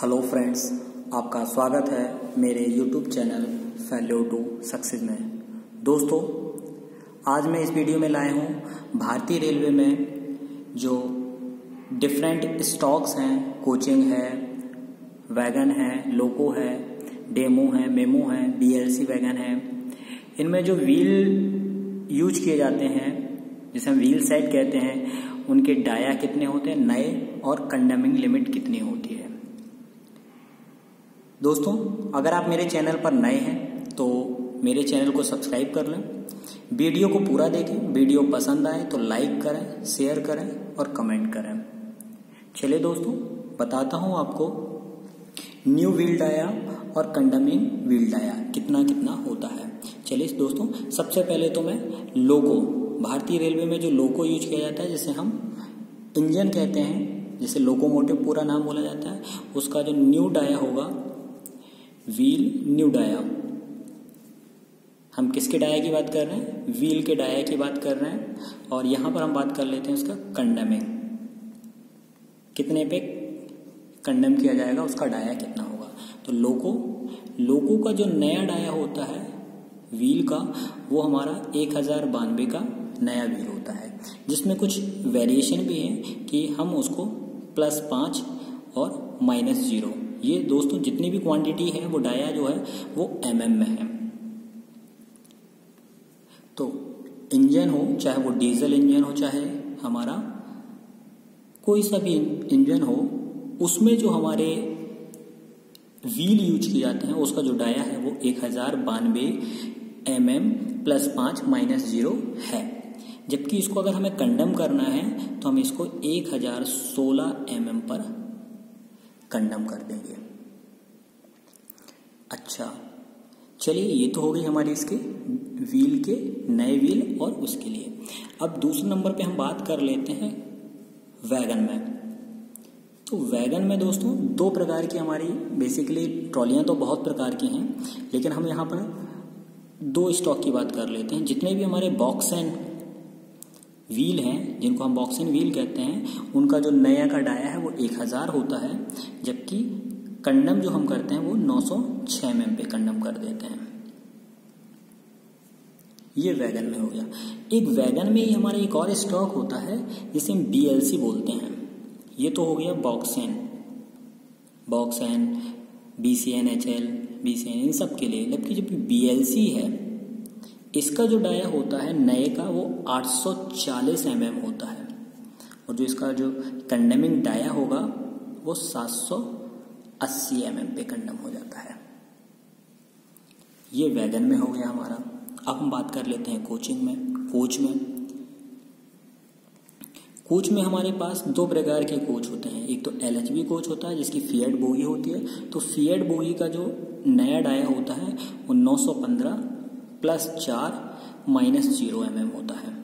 Hello friends आपका स्वागत है मेरे YouTube channel fellow to success में। दोस्तों, आज मैं इस वीडियो में लाया हूँ भारतीय रेलवे में जो डिफरेंट स्टॉक्स हैं कोचिंग है वैगन है लोको है डेमो है मेमो है बीएलसी वैगन है। इनमें जो व्हील यूज़ किए जाते हैं, जिसे हम व्हील सेट कहते हैं, उनके डाया कितने होते हैं, नए और कंडेमिंग लिमिट कितनी होती है दोस्तों, अगर आप मेरे चैनल पर नए हैं तो मेरे चैनल को सब्सक्राइब कर लें। वीडियो को पूरा देखें। वीडियो पसंद आए तो लाइक करें, शेयर करें और कमेंट करें। चलिए दोस्तों, बताता हूँ आपको न्यू व्हील डाया और कंडमिंग व्हील डाया कितना कितना होता है। चलिए दोस्तों, सबसे पहले तो मैं लोको, भारतीय रेलवे में जो लोको यूज़ किया जाता है, जिसे हम इंजन कहते हैं, जिसे लोकोमोटिव पूरा नाम बोला जाता है, उसका जो न्यू डाया होगा व्हील न्यू डाया। हम किसके डाया की बात कर रहे हैं? व्हील के डाया की बात कर रहे हैं। और यहाँ पर हम बात कर लेते हैं उसका कंडमिंग। कितने पे कंडम किया जाएगा, उसका डाया कितना होगा? तो लोको लोको का जो नया डाया होता है, व्हील का, वो हमारा एक हज़ार बानवे का नया व्हील होता है। जिसमें कुछ वेरिएशन भी है कि हम उसको प्लस पाँच और माइनस ज़ीरो ये दोस्तों जितनी भी क्वांटिटी है, वो डाया जो है, वो एम mm में है। तो इंजन हो, चाहे वो डीजल इंजन हो, चाहे हमारा कोई सा भी इंजन हो, उसमें जो हमारे व्हील यूज़ किए जाते हैं, उसका जो डाया है, वो एक हज़ार बानवे एम एम प्लस पाँच माइनस ज़ीरो है। जबकि इसको अगर हमें कंडम करना है तो हम इसको एक हज़ार सोलह एम एम पर कंडम कर देंगे। अच्छा चलिए, ये तो हो गई हमारी इसके व्हील के नए व्हील और उसके लिए। अब दूसरे नंबर पे हम बात कर लेते हैं वैगन में। तो वैगन में दोस्तों, दो प्रकार की हमारी बेसिकली ट्रॉलियाँ तो बहुत प्रकार की हैं, लेकिन हम यहाँ पर दो स्टॉक की बात कर लेते हैं। जितने भी हमारे बॉक्स एंड व्हील हैं, जिनको हम बॉक्सिंग व्हील कहते हैं, उनका जो नया का डाया है वो एक हज़ार होता है, जबकि कंडम जो हम करते हैं वो नौ सौ छः एम पे कंडम कर देते हैं। ये वैगन में हो गया। एक वैगन में ही हमारा एक और स्टॉक होता है, जिसे हम बीएलसी बोलते हैं। ये तो हो गया BOXN BOXN B C N H L B C N इन सब के लिए, जबकि जब बी एल सी है इसका जो डाया होता है, नए का, वो 840 सौ mm होता है। और जो इसका जो कंडेमिंग डाया होगा, वो 780 mm पे कंडम हो जाता है। ये वैगन में हो गया हमारा। अब हम बात कर लेते हैं कोचिंग में। कोच में। कोच में हमारे पास दो प्रकार के कोच होते हैं। एक तो एलएचबी कोच होता है, जिसकी फीएड बोगी होती है। तो फीएड बोगी का जो नया डाया होता है, वो 915 प्लस चार माइनस ज़ीरो एम एम होता है।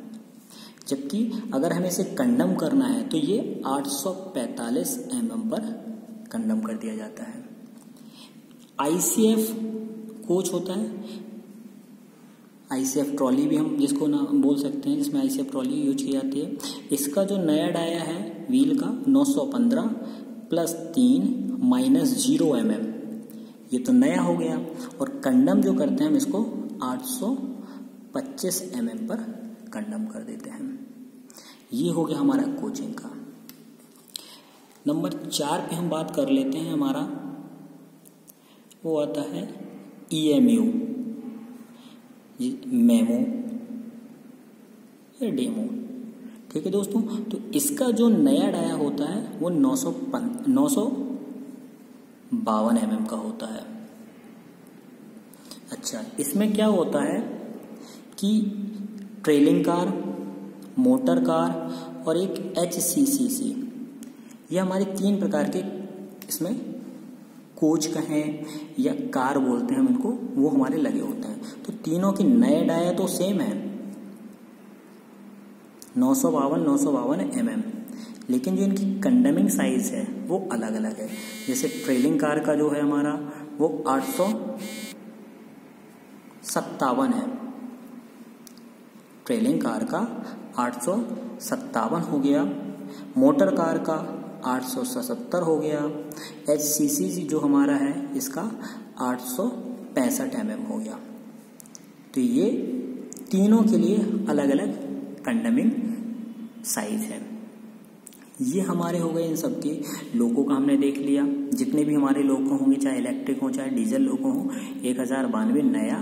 जबकि अगर हमें इसे कंडम करना है तो ये 845 एम एम पर कंडम कर दिया जाता है। आईसीएफ कोच होता है। आईसीएफ ट्रॉली भी हम जिसको ना बोल सकते हैं, जिसमें आईसीएफ ट्रॉली यूज़ की जाती है। इसका जो नया डाया है व्हील का 915 प्लस तीन माइनस ज़ीरो एम। ये तो नया हो गया, और कंडम जो करते हैं हम इसको 825 mm पर कंडम कर देते हैं। ये हो गया हमारा कोचिंग का। नंबर चार पे हम बात कर लेते हैं हमारा। वो आता है E M U memo demo ठीक है दोस्तों तो इसका जो नया डाया होता है, वो नौ सौ नौ सौ बावन एम का होता है। अच्छा इसमें क्या होता है कि ट्रेलिंग कार, मोटर कार और एक एच सी सी सी ये हमारे तीन प्रकार के इसमें कोच कहें या कार बोलते हैं हम इनको, वो हमारे लगे होते हैं। तो तीनों की नए डाया तो सेम है। नौ सौ बावन, नौ सौ बावन एम एम लेकिन जो इनकी कंडमिंग साइज़ है, वो अलग अलग है। जैसे ट्रेलिंग कार का जो है हमारा, वो आठ सौ सत्तावन है। ट्रेलिंग कार का आठ सौ सत्तावन हो गया। मोटर कार का आठ सौ सतहत्तर हो गया। एच सी सी जो हमारा है, इसका आठ सौ पैंसठ एम एम हो गया। तो ये तीनों के लिए अलग अलग कंडमिंग साइज़ है। ये हमारे हो गए इन सबके लोगों का हमने देख लिया। जितने भी हमारे लोगों होंगे, चाहे इलेक्ट्रिक हो, चाहे डीजल लोगों हो, एक हज़ार बानवे नया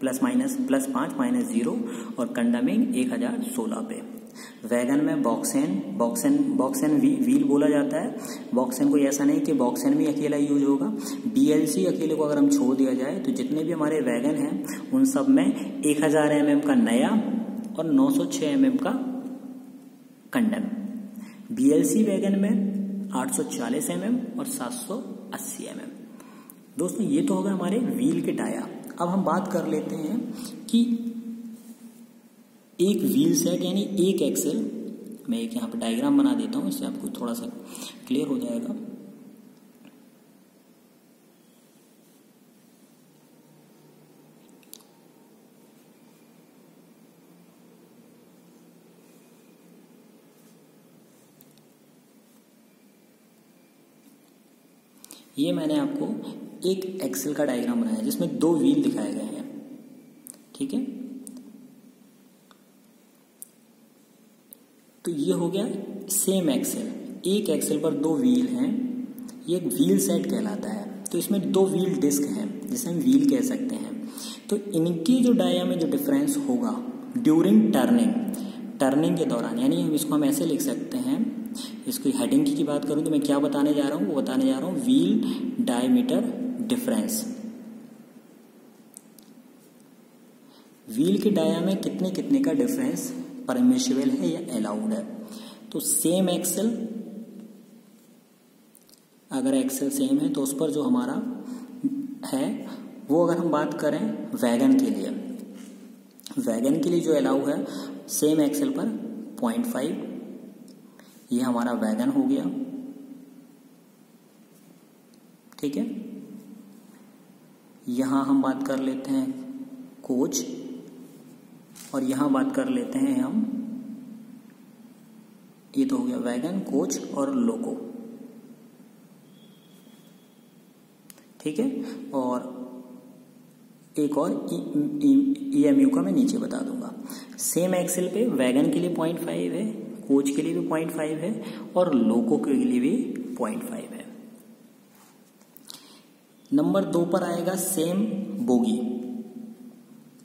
प्लस माइनस प्लस पाँच माइनस ज़ीरो और कंडमिंग एक हज़ार सोलह पे। वैगन में बॉक्सेन बॉक्सेन बॉक्सेन वी, व्हील बोला जाता है। बॉक्सेन को ऐसा नहीं कि बॉक्सेन में अकेला यूज़ होगा। बीएलसी अकेले को अगर हम छोड़ दिया जाए तो जितने भी हमारे वैगन हैं उन सब में एक हज़ार एम का नया और 906 एम का कंडम। बीएलसी वैगन में 840 एम और 780 एम दोस्तों ये तो होगा हमारे व्हील के टाया अब हम बात कर लेते हैं कि एक व्हील सेट यानी एक एक्सेल, मैं एक यहाँ पे डायग्राम बना देता हूँ, इससे आपको थोड़ा सा क्लियर हो जाएगा। ये मैंने आपको एक एक्सेल का डायग्राम बनाया जिसमें दो व्हील दिखाए गए हैं। ठीक है? तो ये हो गया सेम एक्सेल एक एक्सेल पर दो व्हील हैं ये एक व्हील सेट कहलाता है। तो इसमें दो व्हील डिस्क हैं जिसे हम व्हील कह सकते हैं। तो इनकी जो डाया में जो डिफरेंस होगा ड्यूरिंग टर्निंग टर्निंग के दौरान यानी हम इसको हम ऐसे लिख सकते हैं इसको हेडिंग की, की बात करूँ तो मैं क्या बताने जा रहा हूँ? वो बताने जा रहा हूँ व्हील डायमीटर डिफरेंस व्हील के डाया में कितने कितने का डिफरेंस परमिशिबल है या अलाउड है? तो सेम एक्सेल अगर एक्सेल सेम है तो उस पर जो हमारा है, वो अगर हम बात करें वैगन के लिए। वैगन के लिए जो अलाउ है सेम एक्सेल पर पॉइंट फाइव ये हमारा वैगन हो गया। ठीक है? यहाँ हम बात कर लेते हैं कोच, और यहाँ बात कर लेते हैं हम, ये तो हो गया वैगन, कोच और लोको। ठीक है? और एक और ई एम यू का मैं नीचे बता दूँगा। सेम एक्सेल पे वैगन के लिए पॉइंट फाइव है, कोच के लिए भी पॉइंट फाइव है, और लोको के लिए भी पॉइंट फाइव है। नंबर दो पर आएगा सेम बोगी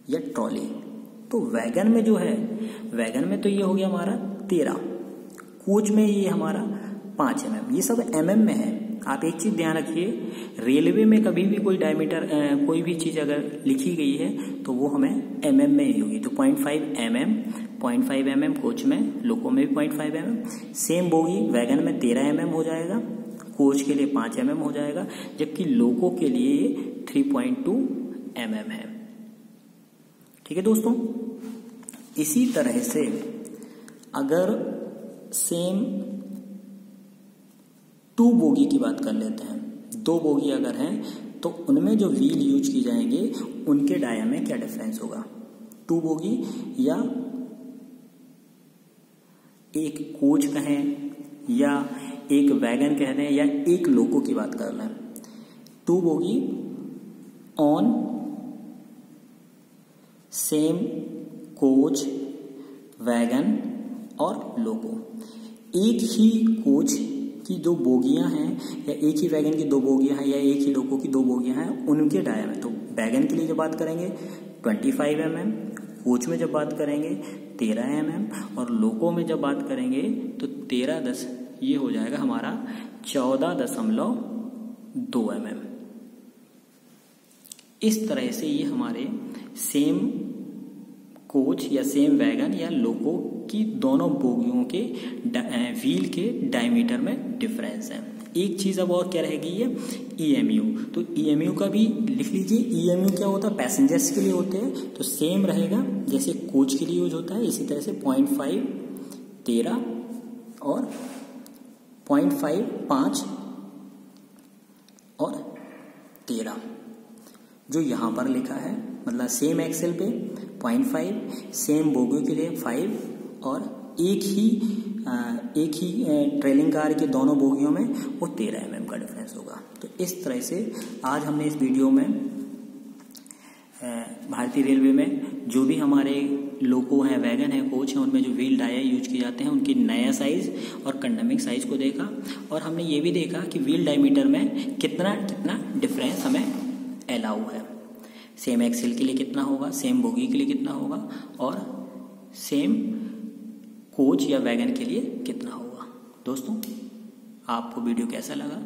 या ट्रॉली। तो वैगन में जो है, वैगन में तो ये हो गया हमारा तेरह, कोच में ये हमारा पाँच एम mm. ये सब एम mm में है। आप एक चीज़ ध्यान रखिए, रेलवे में कभी भी कोई डायमीटर कोई भी चीज़ अगर लिखी गई है तो वो हमें एम mm में ही होगी। तो point five M M point five M M coach में, लोको में भी point five M M same bogie, wagon में तेरह एम एम हो जाएगा। कोच के लिए पाँच एम हो जाएगा, जबकि लोको के लिए three point two M M है। ठीक है दोस्तों? इसी तरह से अगर सेम टू बोगी की बात कर लेते हैं, दो बोगी अगर हैं तो उनमें जो व्हील यूज़ की जाएँगे, उनके डाया में क्या डिफरेंस होगा? टू बोगी या एक कोच कहें, या एक वैगन कह दें या एक लोको की बात कर लें two bogie on same coach wagon और लोको एक ही कोच की दो बोगियाँ हैं या एक ही वैगन की दो बोगियाँ हैं या एक ही लोगों की दो बोगियाँ हैं, उनके डाया में। तो वैगन के लिए जब बात करेंगे 25 फाइव एम कोच में जब बात करेंगे 13 एम एम और लोको में जब बात करेंगे तो तेरह दस ये हो जाएगा हमारा चौदह दशमलव दो एम एम इस तरह से ये हमारे सेम कोच या सेम वैगन या लोको की दोनों बोगियों के व्हील के डायमीटर में डिफरेंस है। एक चीज़ अब और क्या रहेगी ये? ईएमयू e तो ईएमयू e का भी लिख लीजिए ईएमयू e क्या होता है? पैसेंजर्स के लिए होते हैं। तो सेम रहेगा, जैसे कोच के लिए यूज़ होता है, इसी तरह से पॉइंट फाइव तेरह और पॉइंट फाइव पाँच और तेरह, जो यहाँ पर लिखा है मतलब सेम एक्सेल पे, पॉइंट फाइव सेम बोगी के लिए फाइव और एक ही एक ही ट्रेलिंग कार के दोनों बोगियों में वो तेरह एम का डिफरेंस होगा। तो इस तरह से आज हमने इस वीडियो में भारतीय रेलवे में जो भी हमारे लोको हैं, वैगन हैं, कोच हैं, उनमें जो व्हील डायर यूज़ किए जाते हैं, उनकी नया साइज़ और कंडमिक साइज़ को देखा और हमने ये भी देखा कि व्हील डायमीटर में कितना कितना डिफरेंस हमें अलाउ है। सेम एक्सेल के लिए कितना होगा सेम बोगी के लिए कितना होगा और सेम कोच या वैगन के लिए कितना होगा। दोस्तों, आपको वीडियो कैसा लगा?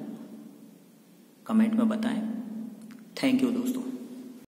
कमेंट में बताएँ। थैंक यू दोस्तों।